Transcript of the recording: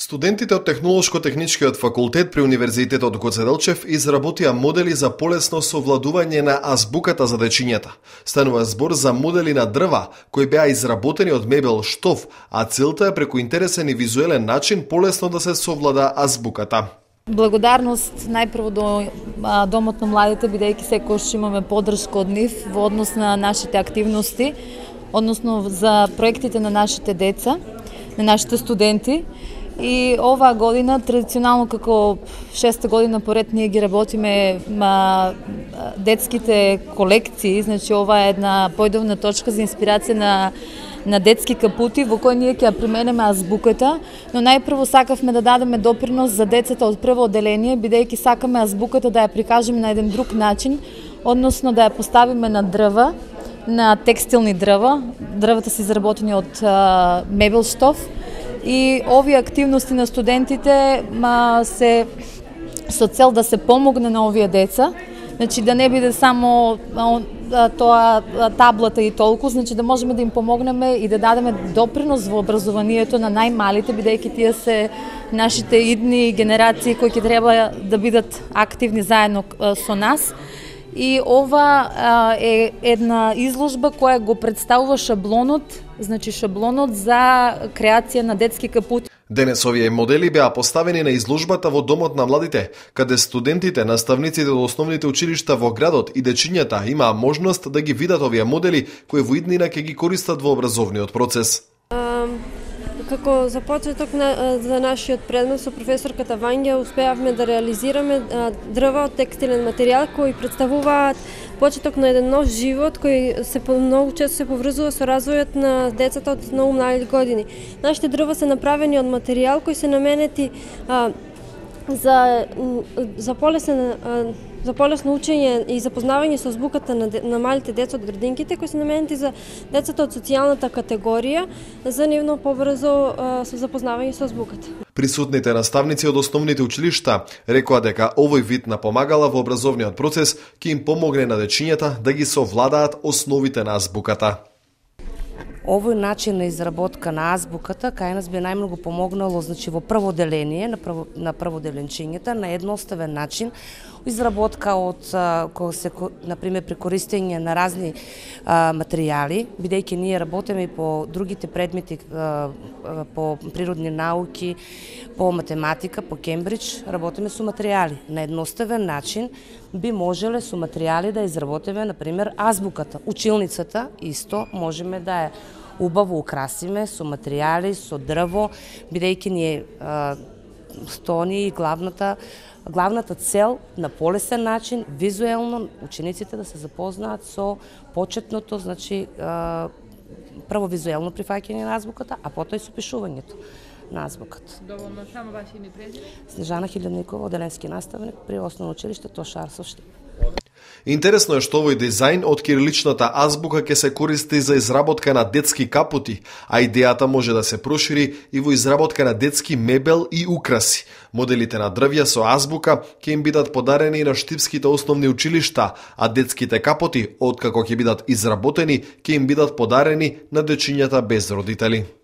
Студентите од Технолошко-техничкиот факултет при Универзитетот Гоцеделчев изработија модели за полесно совладување на азбуката за дечињата. Станува збор за модели на дрва кои беа изработени од мебел штоф, а целта е преку интересен и визуелен начин полесно да се совлада азбуката. Благодарност најпрво до Домот на младите, бидејќи секојаш имаме поддршка од нив во однос на нашите активности, односно за проектите на нашите деца, на нашите студенти. И оваа година, традиционално како шеста година поред, ние ги работиме ма, детските колекции, значи ова е една појдовна точка за инспирација на на детски капути во кој ние ќе ја применеме азбуката, но најпрво сакавме да дадеме допринос за децата од прво оделение, бидејќи сакаме азбуката да ја прикажеме на еден друг начин, односно да ја поставиме на дрва, на текстилни дрва. Дрвата се изработени од мебел штоф, и овие активности на студентите ма, се со цел да се помогне на овие деца, значи да не биде само тоа таблата и толку, значи да можеме да им помогнеме и да дадеме допринос во образованието на најмалите, бидејќи тие се нашите идни генерации кои ќе треба да бидат активни заедно со нас. И ова а, е една изложба која го представува шаблонот, значи шаблонот за креација на детски капути. Денес овие модели беа поставени на изложбата во Домот на младите, каде студентите, наставниците од основните училишта во градот и дечињата имаа можност да ги видат овие модели кои во иднина ќе ги користат во образовниот процес. Како за почеток на, за нашиот предмет со професорката Вања успеавме да реализираме дрва од текстилен материјал кои представуваат почеток на еден нов живот кој се многу често се поврзува со развојот на децата од многу млади години. Нашите дрва се направени од материјал кои се наменети а, за за полесен за полесно учење и запознавање со звуката на, на малите деца од градинките, кои се наменети за децата од социјалната категорија, за нивно побрзо со запознавање со звуката. Присутните наставници од основните училишта рекоа дека овој вид на помагала во образовниот процес ќе им помогне на дечињата да ги совладаат основите на азбуката. Овој начин на изработка на азбуката кај нас би најмногу помогнало значи во прво деление на прво на прво деленчињата на едноставен начин изработка од кој се на пример при користење на разни а, материјали, бидејќи ние работиме и по другите предмети а, по природни науки, по математика, по Кембридж, работиме со материјали. На едноставен начин би можеле со материјали да изработиме, на пример, азбуката. Училницата исто можеме да е убаво украсиме со материјали, со дрво, бидејќи ние а, стони и главната главната цел на полесен начин визуелно учениците да се запознаат со почетното, значи прво визуелно прифаќање на азбуката, а потоа и со пишувањето на азбуката. Доволно само ваше име презиме? Снежана Хилјадникова, оделенски наставник при основно училиште Тошар Штип. Интересно е што овој дизајн од кириличната азбука ќе се користи за изработка на детски капути, а идејата може да се прошири и во изработка на детски мебел и украси. Моделите на дрвја со азбука ќе им бидат подарени на штипските основни училишта, а детските капоти, откако ќе бидат изработени, ќе им бидат подарени на дечињата без родители.